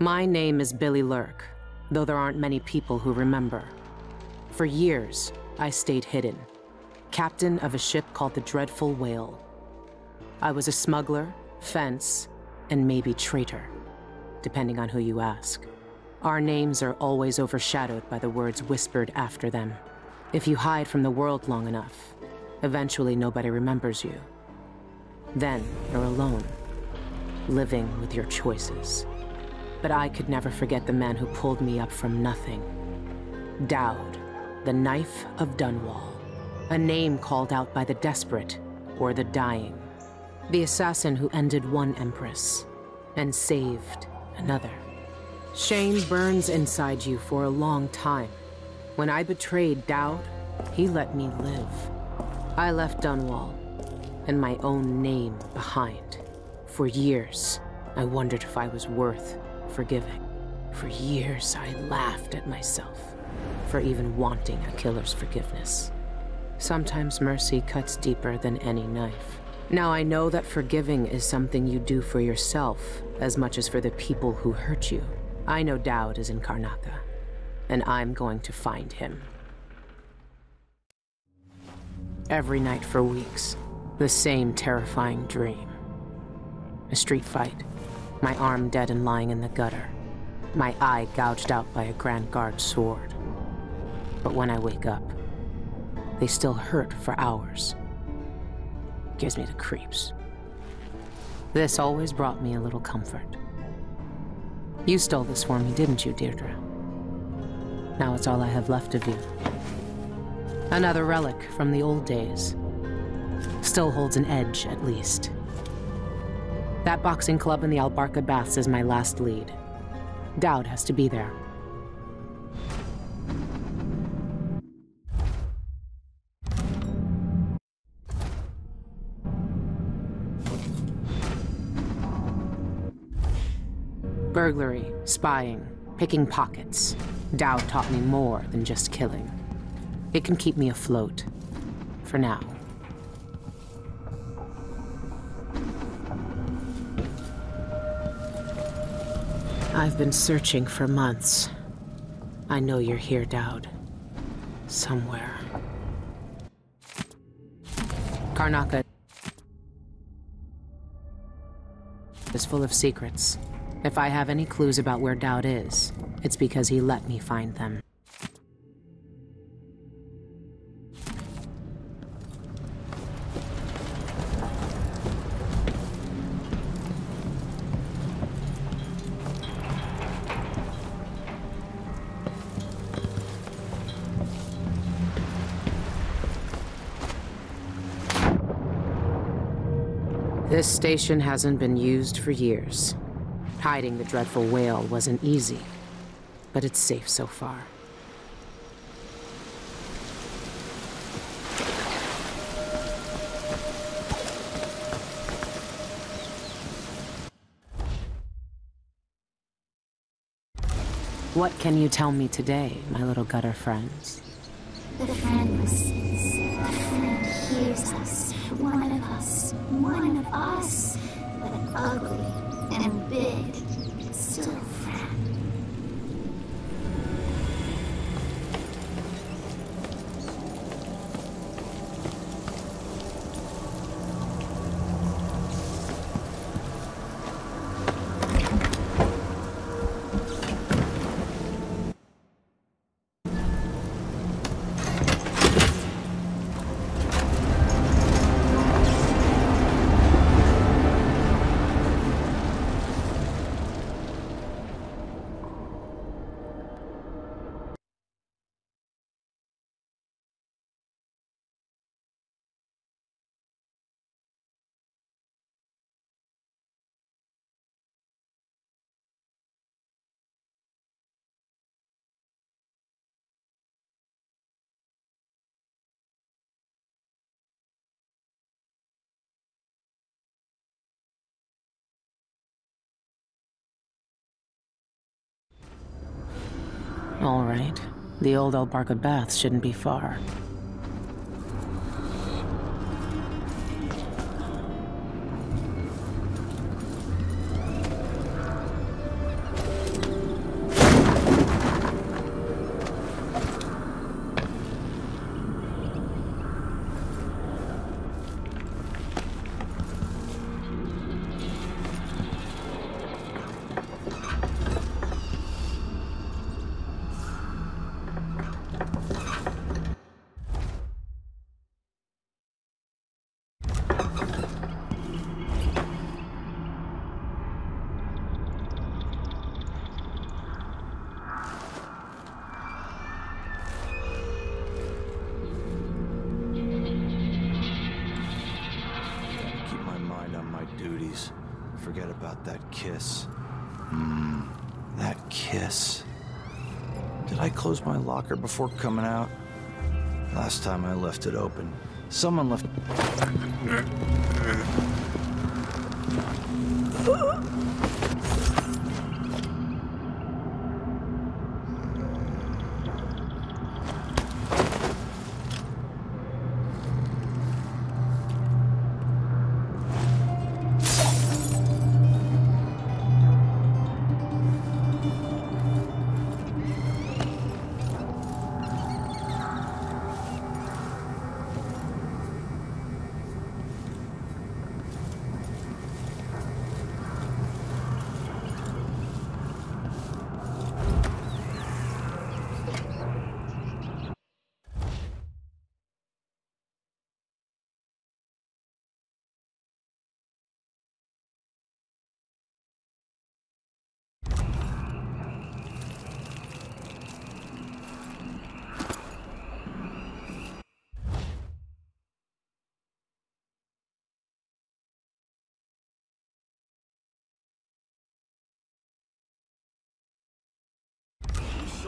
My name is Billie Lurk, though there aren't many people who remember. For years, I stayed hidden, captain of a ship called the Dreadful Whale. I was a smuggler, fence, and maybe traitor, depending on who you ask. Our names are always overshadowed by the words whispered after them. If you hide from the world long enough, eventually nobody remembers you. Then you're alone, living with your choices. But I could never forget the man who pulled me up from nothing. Daud, the Knife of Dunwall. A name called out by the desperate or the dying. The assassin who ended one empress and saved another. Shame burns inside you for a long time. When I betrayed Daud, he let me live. I left Dunwall and my own name behind. For years, I wondered if I was worth forgiving. For years, I laughed at myself for even wanting a killer's forgiveness. Sometimes mercy cuts deeper than any knife. Now I know that forgiving is something you do for yourself as much as for the people who hurt you. I know Daud is in Karnaca, and I'm going to find him. Every night for weeks, the same terrifying dream. A street fight, my arm dead and lying in the gutter, my eye gouged out by a Grand Guard sword. But when I wake up, they still hurt for hours. Gives me the creeps. This always brought me a little comfort. You stole this for me, didn't you, Deirdre? Now it's all I have left of you. Another relic from the old days. Still holds an edge, at least. That boxing club in the Albarca Baths is my last lead. Daud has to be there. Burglary, spying, picking pockets. Daud taught me more than just killing. It can keep me afloat. For now. I've been searching for months. I know you're here, Daud. Somewhere. Karnaca is full of secrets. If I have any clues about where Daud is, it's because he let me find them. This station hasn't been used for years. Hiding the dreadful whale wasn't easy, but it's safe so far. What can you tell me today, my little gutter friends? The friend listens. The friend hears us. One of us. One of us. But ugly and big. Still a All right. The old Albarca Baths shouldn't be far. Kiss. Mmm, that kiss. Did I close my locker before coming out? Last time I left it open, someone left.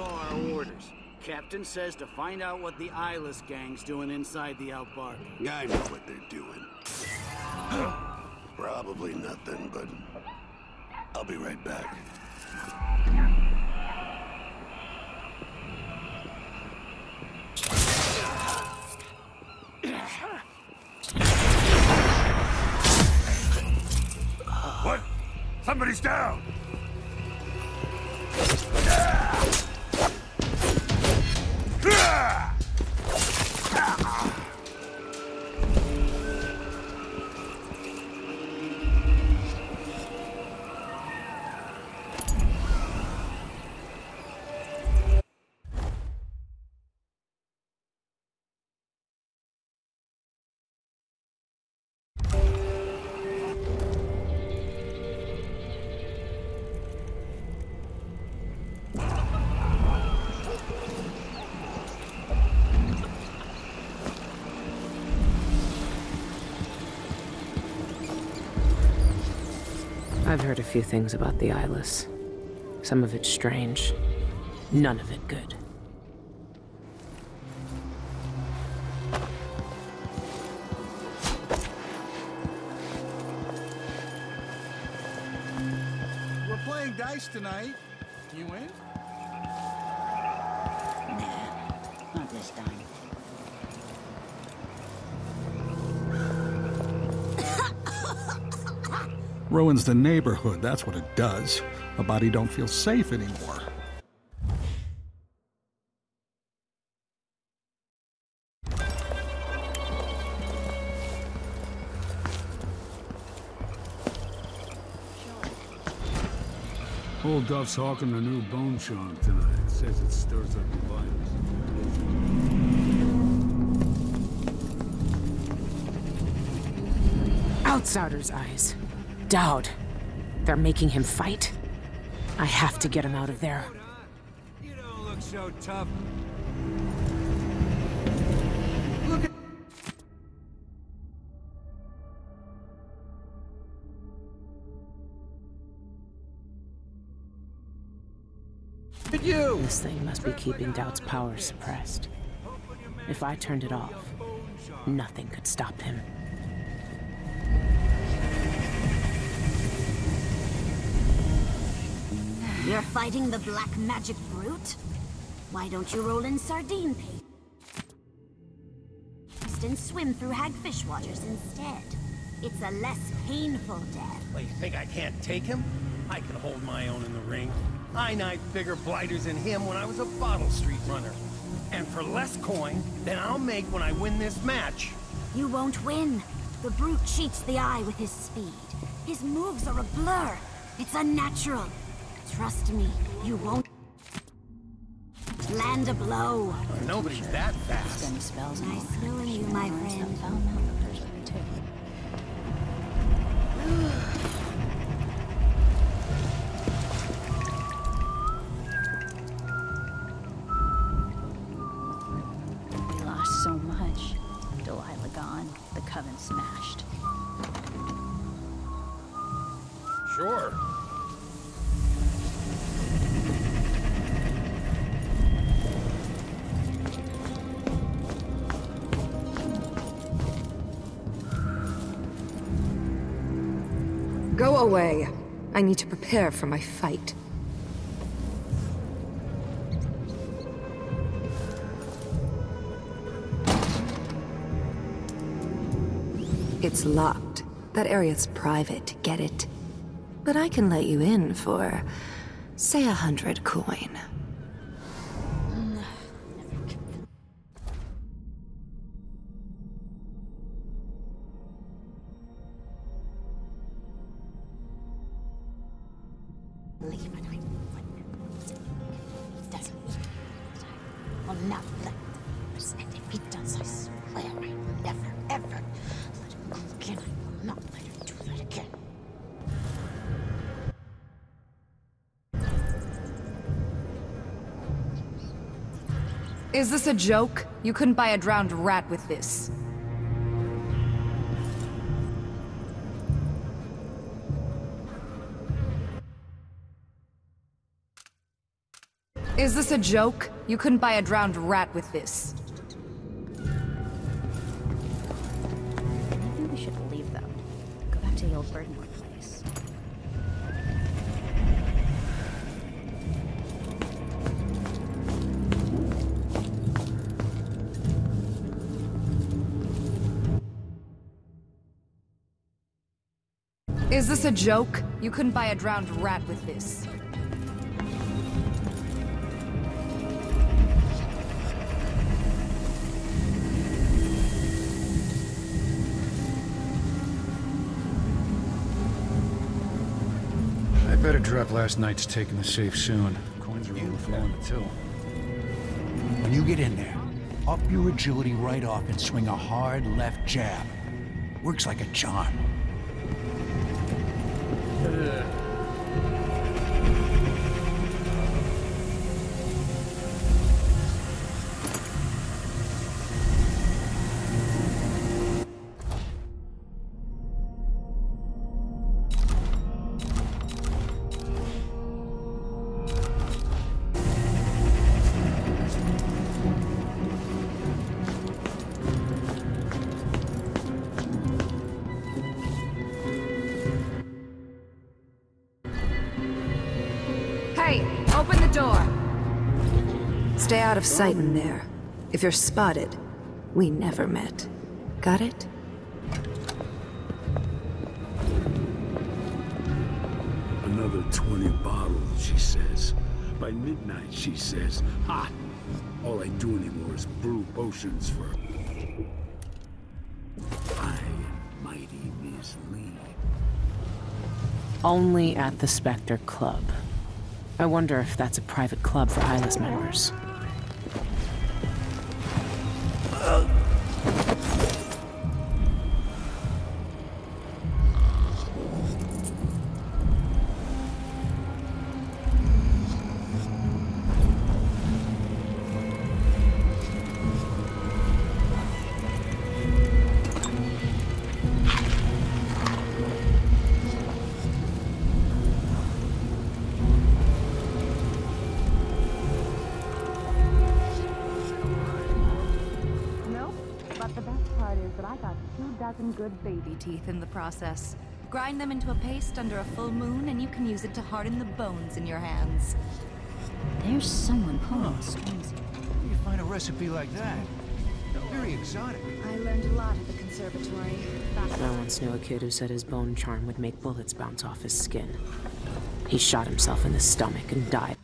Saw our orders. Captain says to find out what the Eyeless gang's doing inside the Outbark. I know what they're doing. Probably nothing, but I'll be right back. What? Somebody's down! I've heard a few things about the Eyeless. Some of it strange, none of it good. We're playing dice tonight. You in? Ruins the neighborhood, that's what it does. A body don't feel safe anymore. Old Duff's hawking a new bone charm tonight. Says it stirs up the virus. Outsider's eyes. Daud. They're making him fight? I have to get him out of there. You don't look so tough. You? This thing must be keeping Daud's power suppressed. If I turned it off, nothing could stop him. You're fighting the black magic brute? Why don't you roll in sardine paste and swim through hagfish waters instead? It's a less painful death. Well, you think I can't take him? I can hold my own in the ring. I knifed bigger blighters than him when I was a bottle street runner. And for less coin than I'll make when I win this match. You won't win. The brute cheats the eye with his speed. His moves are a blur. It's unnatural. Trust me, you won't land a blow. Nobody's that fast. Nice knowing you, my friend. Away. I need to prepare for my fight. It's locked. That area's private, get it? But I can let you in for, say, a hundred coin. Is this a joke? You couldn't buy a drowned rat with this. Is this a joke? You couldn't buy a drowned rat with this. This a joke? You couldn't buy a drowned rat with this. I better drop last night's take in the safe soon. Coins are overflowing the till. When you get in there, up your agility right off and swing a hard left jab. Works like a charm. Hey, Stay out of sight in there. If you're spotted, we never met. Got it? Another 20 bottles, she says. By midnight, she says, hot. All I do anymore is brew potions for I am mighty Miss Lee. Only at the Spectre Club. I wonder if that's a private club for Eyeless members. Nope. Good baby teeth in the process. Grind them into a paste under a full moon, and you can use it to harden the bones in your hands. There's someone pulling the strings. Where do you find a recipe like that? Very exotic. I learned a lot at the conservatory. I once knew a kid who said his bone charm would make bullets bounce off his skin. He shot himself in the stomach and died.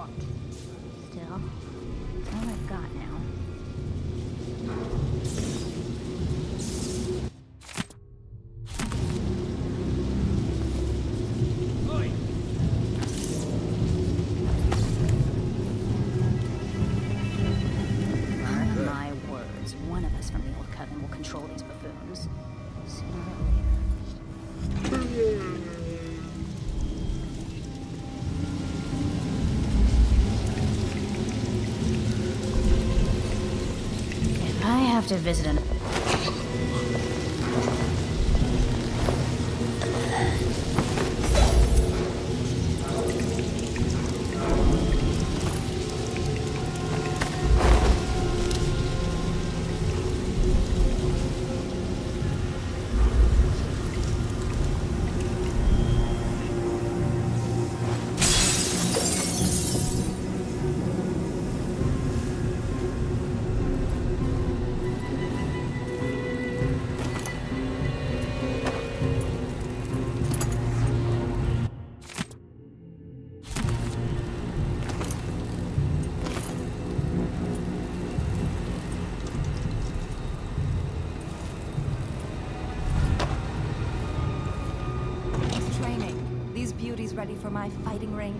Sport. Still, to visit an. Beauties ready for my fighting ring?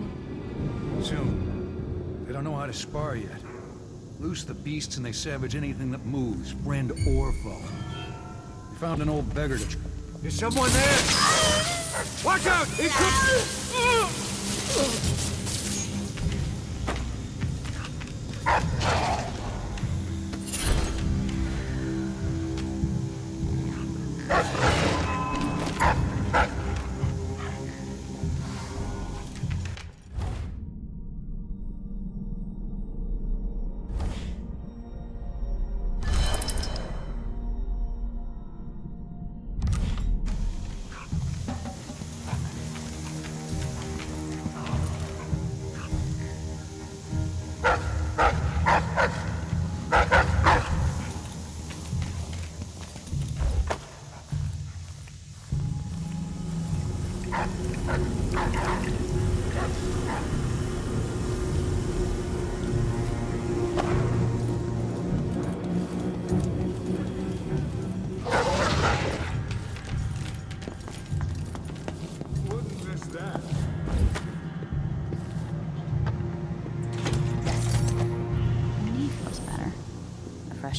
Soon. They don't know how to spar yet. Loose the beasts and they savage anything that moves, friend or foe. We found an old beggar to... Is someone there? Watch out! It could...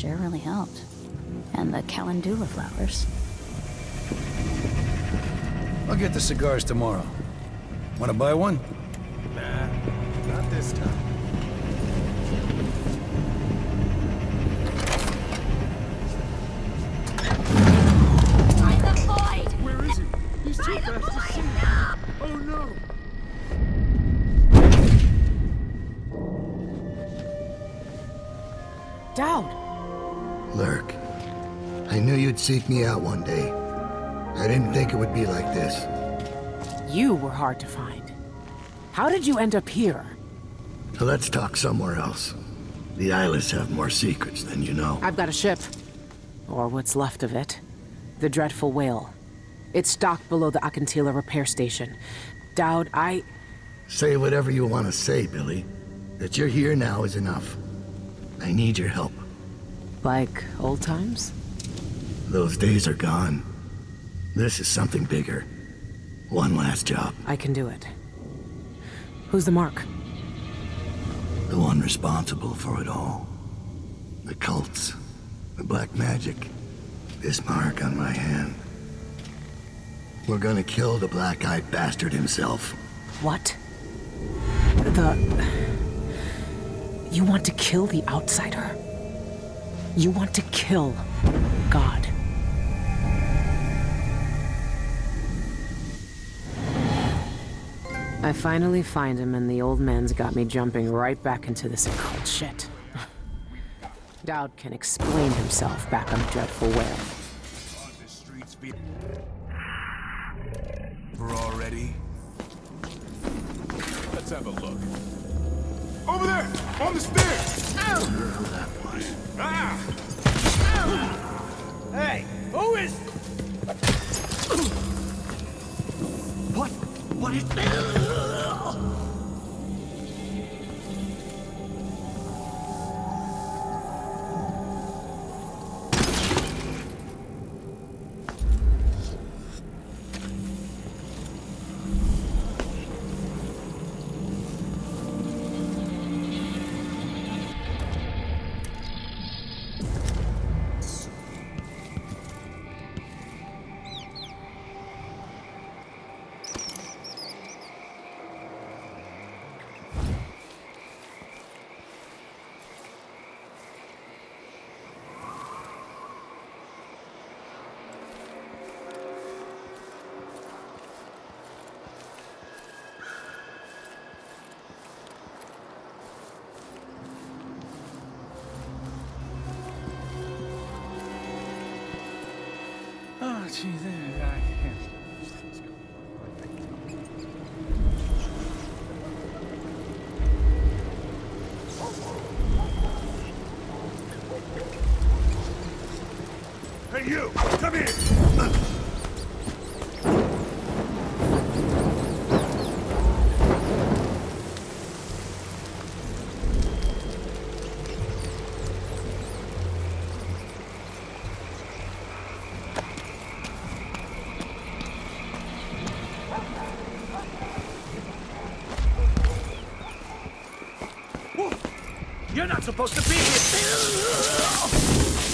The fresh really helped. And the calendula flowers. I'll get the cigars tomorrow. Want to buy one? Nah, not this time. Seek me out one day. I didn't think it would be like this. You were hard to find. How did you end up here? Now let's talk somewhere else. The Eyeless have more secrets than you know. I've got a ship. Or what's left of it. The Dreadful Whale. It's docked below the Akantila repair station. Daud, I... Say whatever you want to say, Billie. That you're here now is enough. I need your help. Like old times? Those days are gone. This is something bigger. One last job. I can do it. Who's the mark? The one responsible for it all. The cults. The black magic. This mark on my hand. We're gonna kill the black-eyed bastard himself. What? The... You want to kill the outsider? You want to kill God? I finally find him, and the old man's got me jumping right back into this occult shit. Daud can explain himself back on the Dreadful Whale. We're all ready. Let's have a look. Over there! On the stairs! Wonder who that was. Ah! Hey, who is... What? What is this? gee, there, I can't. Hey, you! Come here! You're not supposed to be here!